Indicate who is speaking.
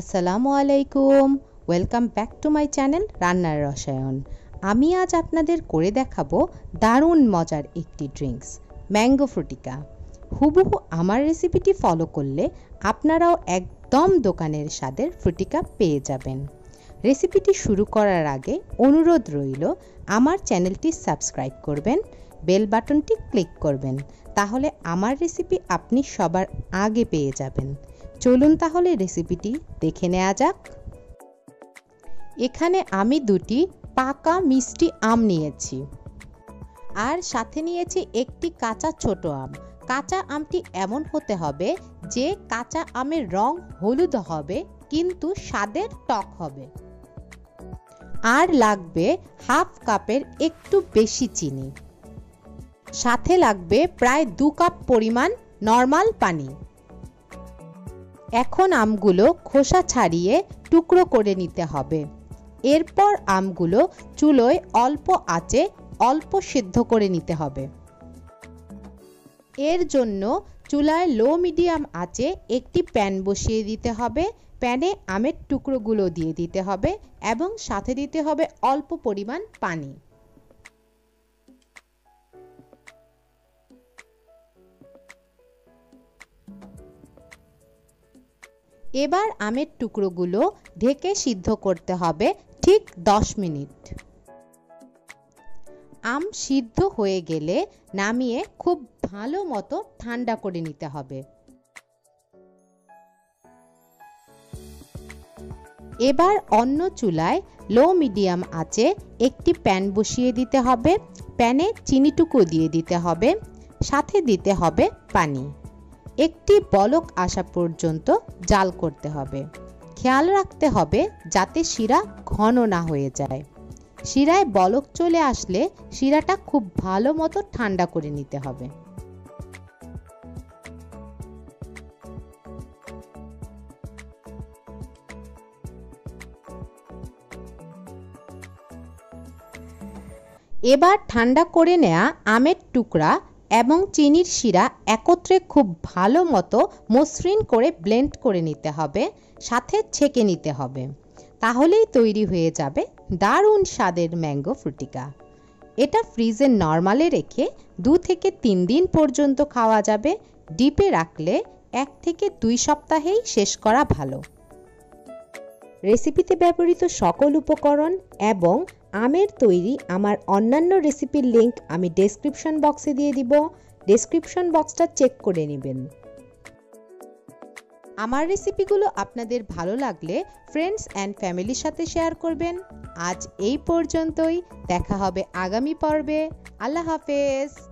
Speaker 1: আসসালামু আলাইকুম। Welcome back to my channel রান্নার রসায়ন। আমি আজ আপনাদের করে দেখাবো দারুণ মজার একটি ড্রিঙ্কস ম্যাঙ্গো ফ্রুটিকা হুবহু আমার রেসিপিটি ফলো করলে আপনারাও একদম দোকানের স্বাদের ফ্রুটিকা পেয়ে যাবেন। রেসিপিটি শুরু করার আগে অনুরোধ রইল, আমার চ্যানেলটি সাবস্ক্রাইব করবেন বেল বাটনটি ক্লিক করবেন, তাহলে আমার রেসিপি আপনি সবার আগে পেয়ে যাবেন। চলুন তাহলে রেসিপিটি দেখে নেওয়া যাক। এখানে আমি দুটি পাকা মিষ্টি আম নিয়েছি আর সাথে নিয়েছি একটি কাঁচা ছোট আম। কাঁচা আমটি এমন হতে হবে যে কাঁচা আমের রং হলুদ হবে, কিন্তু স্বাদের টক হবে। আর লাগবে হাফ কাপের একটু বেশি চিনি। সাথে লাগবে প্রায় দু কাপ পরিমাণ নর্মাল পানি। এখন আমগুলো খোসা ছাড়িয়ে টুকরো করে নিতে হবে। এরপর আমগুলো চুলোয় অল্প আঁচে অল্প সিদ্ধ করে নিতে হবে। এর জন্য চুলায় লো মিডিয়াম আঁচে একটি প্যান বসিয়ে দিতে হবে। প্যানে আমের টুকরোগুলো দিয়ে দিতে হবে এবং সাথে দিতে হবে অল্প পরিমাণ পানি। এবার আমের টুকরোগুলো ঢেকে সিদ্ধ করতে হবে ঠিক দশ মিনিট। আম সিদ্ধ হয়ে গেলে নামিয়ে খুব ভালো মতো ঠান্ডা করে নিতে হবে। এবার অন্য চুলায় লো মিডিয়াম আঁচে একটি প্যান বসিয়ে দিতে হবে। প্যানে চিনিটুকু দিয়ে দিতে হবে। সাথে দিতে হবে পানি। একটি বলক আসা পর্যন্ত জাল করতে হবে। খেয়াল রাখতে হবে যাতে শিরা ঘন না হয়ে যায়। শিরায় বলক চলে আসলে শিরাটা খুব ভালো মতো ঠান্ডা করে নিতে হবে। এবার ঠান্ডা করে নেয়া আমের টুকরা এবং চিনির শিরা একত্রে খুব ভালো মতো মসৃণ করে ব্লেন্ড করে নিতে হবে, সাথে ছেঁকে নিতে হবে। তাহলেই তৈরি হয়ে যাবে দারুণ স্বাদের ম্যাঙ্গো ফ্রুটিকা। এটা ফ্রিজে নর্মালে রেখে দু থেকে তিন দিন পর্যন্ত খাওয়া যাবে, ডিপে রাখলে এক থেকে দুই সপ্তাহেই শেষ করা ভালো। রেসিপিতে ব্যবহৃত সকল উপকরণ এবং আমের তৈরি আমার অন্যান্য রেসিপির লিঙ্ক আমি ডেসক্রিপশন বক্সে দিয়ে দিব। ডেসক্রিপশন বক্সটা চেক করে নেবেন। আমার রেসিপিগুলো আপনাদের ভালো লাগলে ফ্রেন্ডস অ্যান্ড ফ্যামিলির সাথে শেয়ার করবেন। আজ এই পর্যন্তই, দেখা হবে আগামী পর্বে। আল্লাহ হাফেজ।